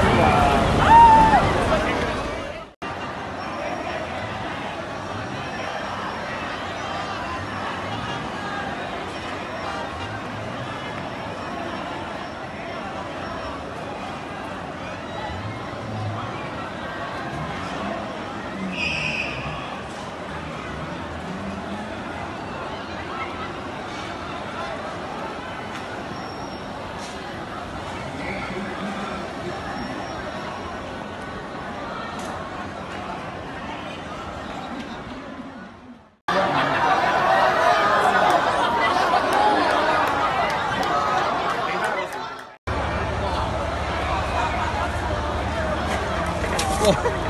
Gracias. Oh.